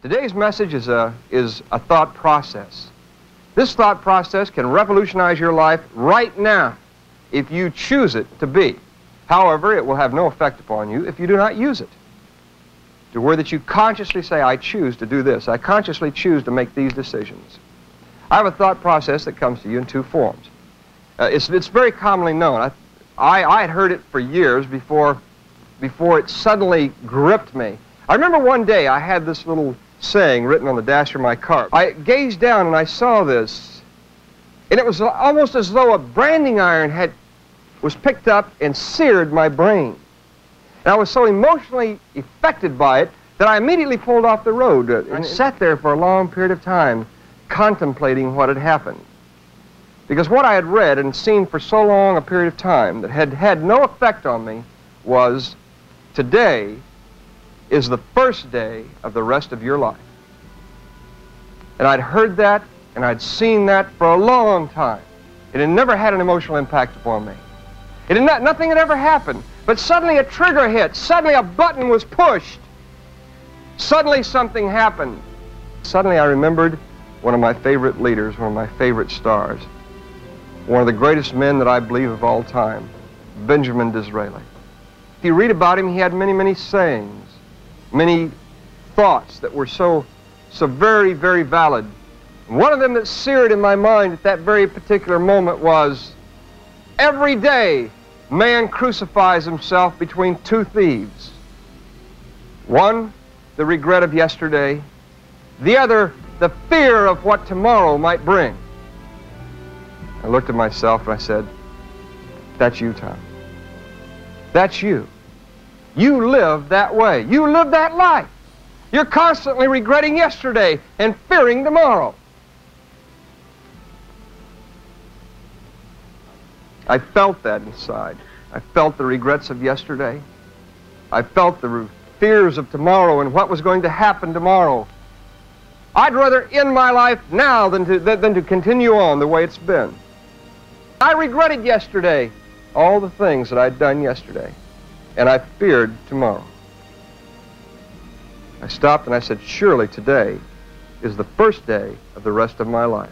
Today's message is a, is a thought process. This thought process can revolutionize your life right now if you choose it to be. However, it will have no effect upon you if you do not use it. To where that you consciously say, I choose to do this. I consciously choose to make these decisions. I have a thought process that comes to you in two forms. Uh, it's, it's very commonly known. I, I, I had heard it for years before, before it suddenly gripped me. I remember one day I had this little saying written on the dash of my car. I gazed down and I saw this, and it was almost as though a branding iron had was picked up and seared my brain. And I was so emotionally affected by it that I immediately pulled off the road and sat there for a long period of time contemplating what had happened. Because what I had read and seen for so long a period of time that had had no effect on me was today is the first day of the rest of your life. And I'd heard that and I'd seen that for a long time. It had never had an emotional impact upon me. It had not, nothing had ever happened. But suddenly a trigger hit. Suddenly a button was pushed. Suddenly something happened. Suddenly I remembered one of my favorite leaders, one of my favorite stars, one of the greatest men that I believe of all time, Benjamin Disraeli. If you read about him, he had many, many sayings many thoughts that were so, so very, very valid. One of them that seared in my mind at that very particular moment was, every day man crucifies himself between two thieves. One, the regret of yesterday. The other, the fear of what tomorrow might bring. I looked at myself and I said, that's you, Tom. That's you. You live that way. You live that life. You're constantly regretting yesterday and fearing tomorrow. I felt that inside. I felt the regrets of yesterday. I felt the fears of tomorrow and what was going to happen tomorrow. I'd rather end my life now than to, than to continue on the way it's been. I regretted yesterday all the things that I'd done yesterday and I feared tomorrow. I stopped and I said, surely today is the first day of the rest of my life.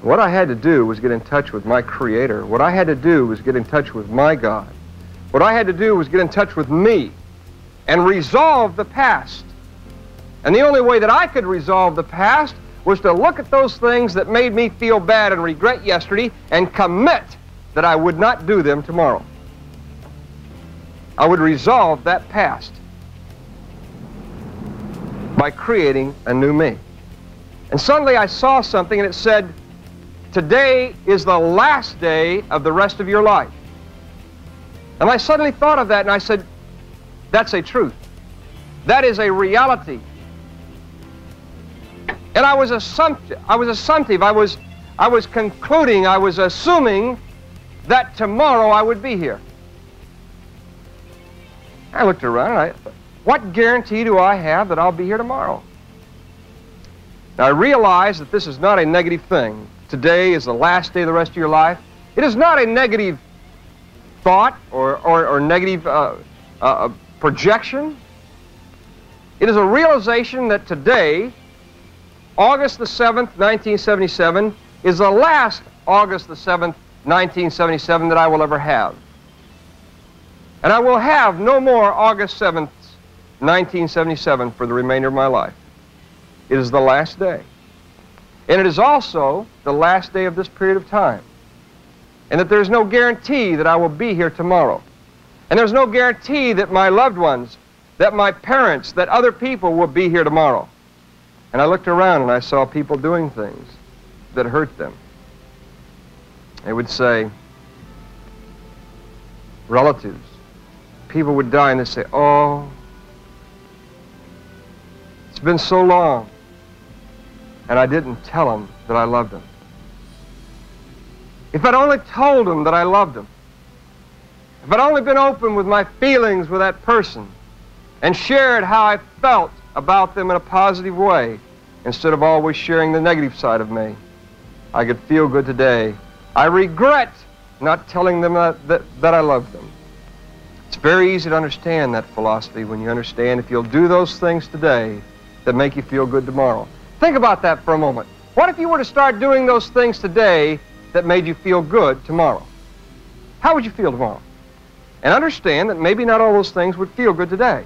What I had to do was get in touch with my Creator. What I had to do was get in touch with my God. What I had to do was get in touch with me and resolve the past. And the only way that I could resolve the past was to look at those things that made me feel bad and regret yesterday and commit that I would not do them tomorrow. I would resolve that past by creating a new me. And suddenly I saw something and it said, Today is the last day of the rest of your life. And I suddenly thought of that and I said, That's a truth. That is a reality. And I was assumptive. I was assumptive. I was, I was concluding. I was assuming that tomorrow I would be here. I looked around and I, what guarantee do I have that I'll be here tomorrow? Now I realize that this is not a negative thing. Today is the last day of the rest of your life. It is not a negative thought or, or, or negative uh, uh, uh projection. It is a realization that today, August the 7th, 1977, is the last August the 7th, 1977 that I will ever have. And I will have no more August 7th, 1977 for the remainder of my life. It is the last day. And it is also the last day of this period of time. And that there's no guarantee that I will be here tomorrow. And there's no guarantee that my loved ones, that my parents, that other people will be here tomorrow. And I looked around and I saw people doing things that hurt them. They would say, relatives, people would die and they'd say, oh, it's been so long. And I didn't tell them that I loved them. If I'd only told them that I loved them, if I'd only been open with my feelings with that person and shared how I felt about them in a positive way instead of always sharing the negative side of me, I could feel good today. I regret not telling them that, that, that I loved them. It's very easy to understand that philosophy when you understand if you'll do those things today that make you feel good tomorrow. Think about that for a moment. What if you were to start doing those things today that made you feel good tomorrow? How would you feel tomorrow? And understand that maybe not all those things would feel good today.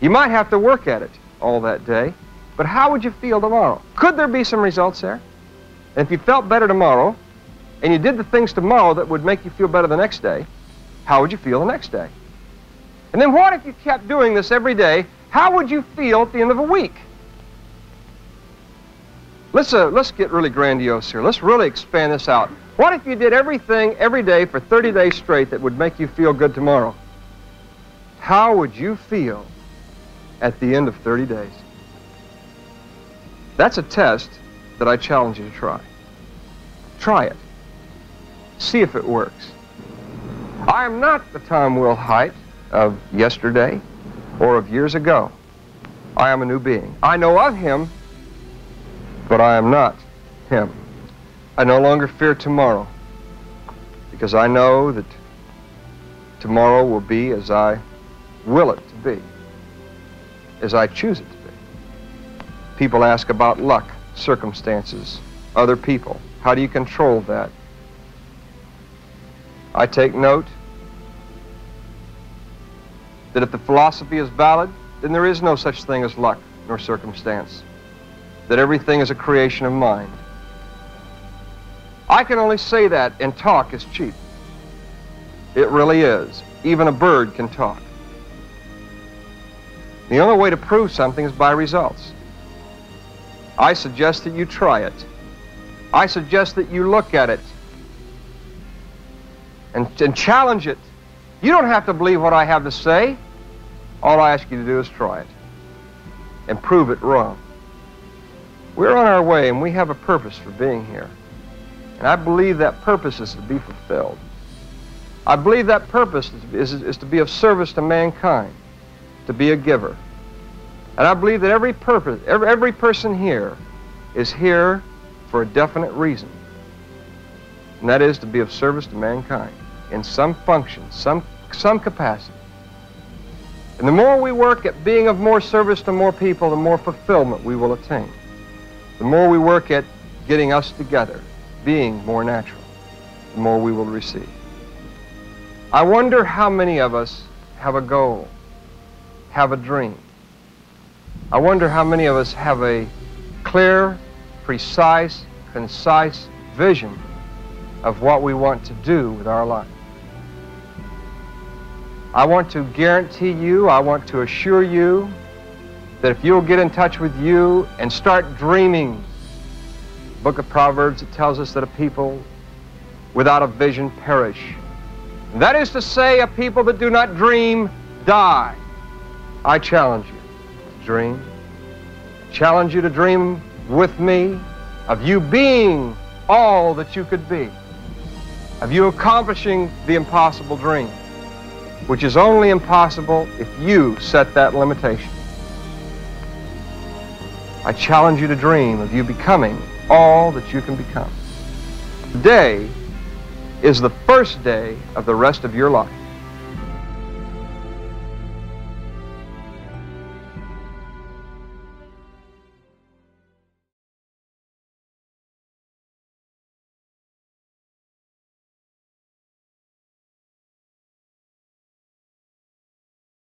You might have to work at it all that day, but how would you feel tomorrow? Could there be some results there? And if you felt better tomorrow, and you did the things tomorrow that would make you feel better the next day, how would you feel the next day? And then what if you kept doing this every day? How would you feel at the end of a week? Let's, uh, let's get really grandiose here. Let's really expand this out. What if you did everything every day for 30 days straight that would make you feel good tomorrow? How would you feel at the end of 30 days? That's a test that I challenge you to try. Try it. See if it works. I am not the Tom Will Willhite of yesterday or of years ago. I am a new being. I know of him, but I am not him. I no longer fear tomorrow because I know that tomorrow will be as I will it to be, as I choose it to be. People ask about luck, circumstances, other people. How do you control that? I take note that if the philosophy is valid, then there is no such thing as luck nor circumstance, that everything is a creation of mind. I can only say that, and talk is cheap. It really is. Even a bird can talk. The only way to prove something is by results. I suggest that you try it. I suggest that you look at it and, and challenge it. You don't have to believe what I have to say. All I ask you to do is try it and prove it wrong. We're on our way, and we have a purpose for being here. And I believe that purpose is to be fulfilled. I believe that purpose is, is, is, to be of service to mankind, to be a giver. And I believe that every purpose, every, every person here is here for a definite reason. And that is to be of service to mankind in some function, some, some capacity. And the more we work at being of more service to more people, the more fulfillment we will attain. The more we work at getting us together, being more natural, the more we will receive. I wonder how many of us have a goal, have a dream. I wonder how many of us have a clear, precise, concise vision of what we want to do with our life. I want to guarantee you, I want to assure you that if you'll get in touch with you and start dreaming book of Proverbs, it tells us that a people without a vision perish. And that is to say, a people that do not dream die. I challenge you to dream. Challenge you to dream with me of you being all that you could be, of you accomplishing the impossible dream, which is only impossible if you set that limitation. I challenge you to dream of you becoming all that you can become. Today is the first day of the rest of your life.